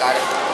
कार्यक्रम